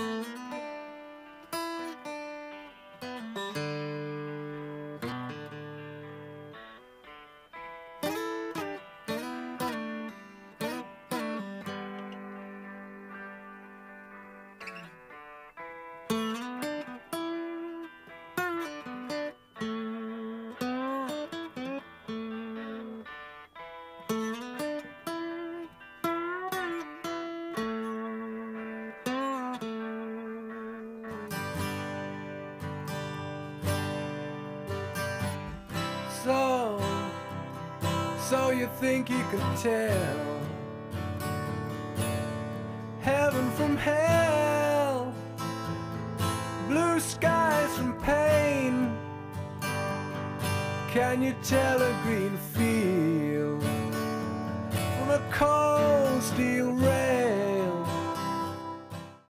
So, so you think you could tell heaven from hell, blue skies from pain? Can you tell a green field from a cold steel?